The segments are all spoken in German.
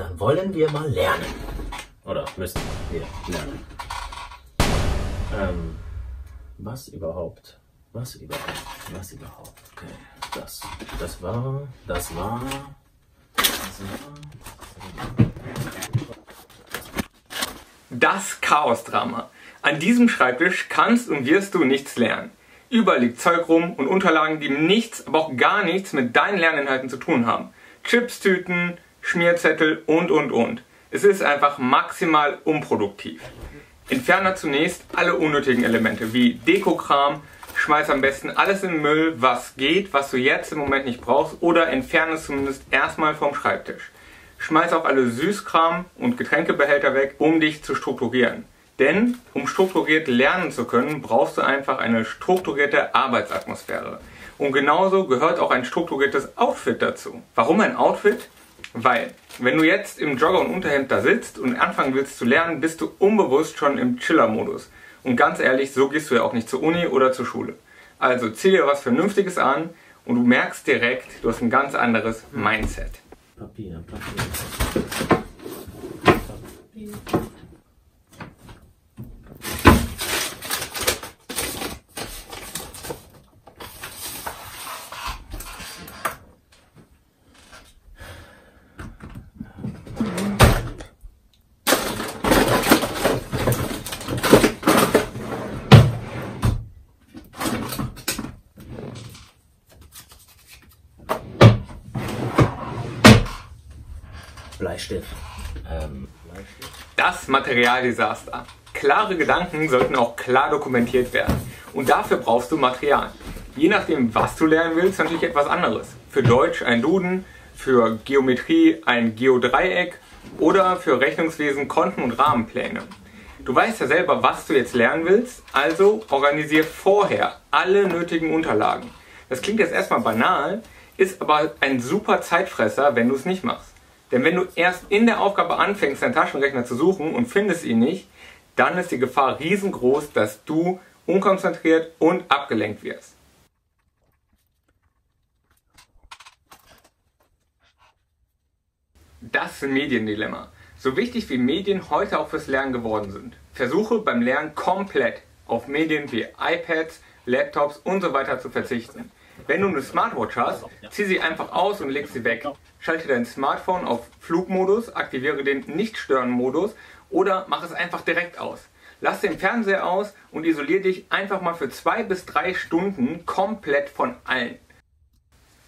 dann wollen wir mal lernen. Oder müssen wir lernen. Ähm, was überhaupt? Was überhaupt? Was überhaupt? Okay, das, das war, das war, das war. Das Chaosdrama. An diesem Schreibtisch kannst und wirst du nichts lernen. Überall liegt Zeug rum und Unterlagen, die nichts, aber auch gar nichts mit deinen Lerninhalten zu tun haben. Chipstüten, Schmierzettel und und und. Es ist einfach maximal unproduktiv. Entferne zunächst alle unnötigen Elemente wie Dekokram, schmeiß am besten alles in den Müll, was geht, was du jetzt im Moment nicht brauchst oder entferne es zumindest erstmal vom Schreibtisch. Schmeiß auch alle Süßkram und Getränkebehälter weg, um dich zu strukturieren. Denn um strukturiert lernen zu können, brauchst du einfach eine strukturierte Arbeitsatmosphäre. Und genauso gehört auch ein strukturiertes Outfit dazu. Warum ein Outfit? Weil, wenn du jetzt im Jogger und Unterhemd da sitzt und anfangen willst zu lernen, bist du unbewusst schon im Chiller-Modus. Und ganz ehrlich, so gehst du ja auch nicht zur Uni oder zur Schule. Also zieh dir was Vernünftiges an und du merkst direkt, du hast ein ganz anderes Mindset. Papier, Papier. Papier. Bleistift. Ähm. Das Materialdesaster. Klare Gedanken sollten auch klar dokumentiert werden. Und dafür brauchst du Material. Je nachdem, was du lernen willst, natürlich etwas anderes. Für Deutsch ein Duden, für Geometrie ein Geodreieck oder für Rechnungswesen Konten und Rahmenpläne. Du weißt ja selber, was du jetzt lernen willst, also organisier vorher alle nötigen Unterlagen. Das klingt jetzt erstmal banal, ist aber ein super Zeitfresser, wenn du es nicht machst. Denn wenn du erst in der Aufgabe anfängst, deinen Taschenrechner zu suchen und findest ihn nicht, dann ist die Gefahr riesengroß, dass du unkonzentriert und abgelenkt wirst. Das Mediendilemma. So wichtig wie Medien heute auch fürs Lernen geworden sind. Versuche beim Lernen komplett auf Medien wie iPads, Laptops und so weiter zu verzichten. Wenn du eine Smartwatch hast, zieh sie einfach aus und leg sie weg. Schalte dein Smartphone auf Flugmodus, aktiviere den Nicht-Stören-Modus oder mach es einfach direkt aus. Lass den Fernseher aus und isoliere dich einfach mal für zwei bis drei Stunden komplett von allen.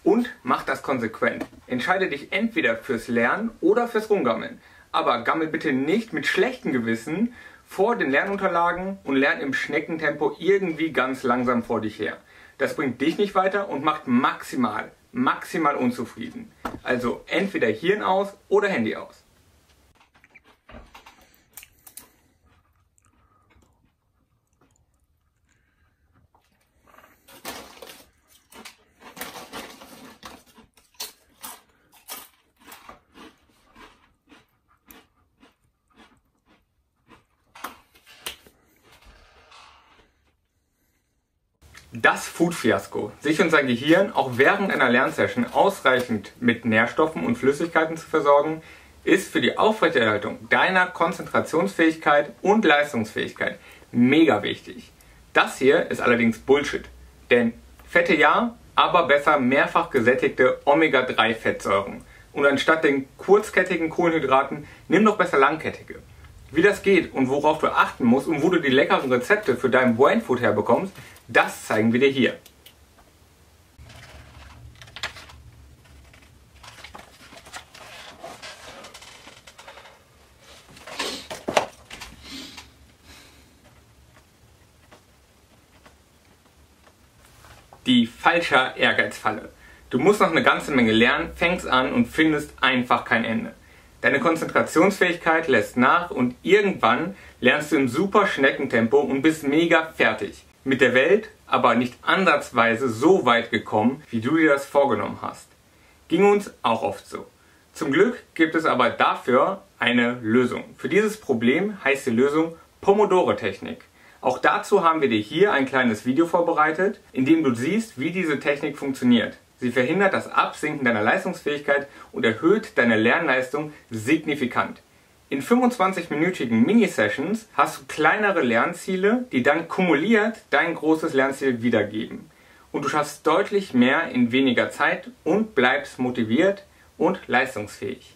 Und mach das konsequent. Entscheide dich entweder fürs Lernen oder fürs Rumgammeln. Aber gammel bitte nicht mit schlechtem Gewissen vor den Lernunterlagen und lern im Schneckentempo irgendwie ganz langsam vor dich her. Das bringt dich nicht weiter und macht maximal, maximal unzufrieden. Also entweder Hirn aus oder Handy aus. Das Food-Fiasko. Sich und sein Gehirn auch während einer Lernsession ausreichend mit Nährstoffen und Flüssigkeiten zu versorgen, ist für die Aufrechterhaltung deiner Konzentrationsfähigkeit und Leistungsfähigkeit mega wichtig. Das hier ist allerdings Bullshit. Denn Fette ja, aber besser mehrfach gesättigte Omega-3-Fettsäuren. Und anstatt den kurzkettigen Kohlenhydraten, nimm doch besser langkettige. Wie das geht und worauf du achten musst und wo du die leckeren Rezepte für dein Brain Food herbekommst, das zeigen wir dir hier. Die falsche Ehrgeizfalle. Du musst noch eine ganze Menge lernen, fängst an und findest einfach kein Ende. Deine Konzentrationsfähigkeit lässt nach und irgendwann lernst du im super Schneckentempo und bist mega fertig. Mit der Welt aber nicht ansatzweise so weit gekommen, wie du dir das vorgenommen hast. Ging uns auch oft so. Zum Glück gibt es aber dafür eine Lösung. Für dieses Problem heißt die Lösung Pomodoro-Technik. Auch dazu haben wir dir hier ein kleines Video vorbereitet, in dem du siehst, wie diese Technik funktioniert. Sie verhindert das Absinken deiner Leistungsfähigkeit und erhöht deine Lernleistung signifikant. In 25-minütigen Mini-Sessions hast du kleinere Lernziele, die dann kumuliert dein großes Lernziel wiedergeben. Und du schaffst deutlich mehr in weniger Zeit und bleibst motiviert und leistungsfähig.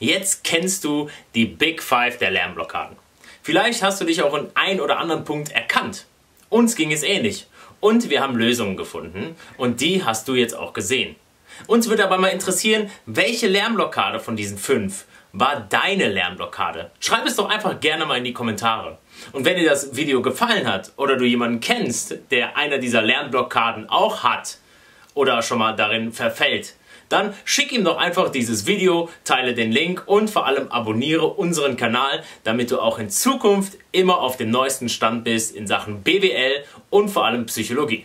Jetzt kennst du die Big Five der Lernblockaden. Vielleicht hast du dich auch in ein oder anderen Punkt erkannt. Uns ging es ähnlich. Und wir haben Lösungen gefunden. Und die hast du jetzt auch gesehen. Uns würde aber mal interessieren, welche Lernblockade von diesen fünf war deine Lernblockade? Schreib es doch einfach gerne mal in die Kommentare. Und wenn dir das Video gefallen hat oder du jemanden kennst, der einer dieser Lernblockaden auch hat oder schon mal darin verfällt, dann schick ihm doch einfach dieses Video, teile den Link und vor allem abonniere unseren Kanal, damit du auch in Zukunft immer auf dem neuesten Stand bist in Sachen BWL und vor allem Psychologie.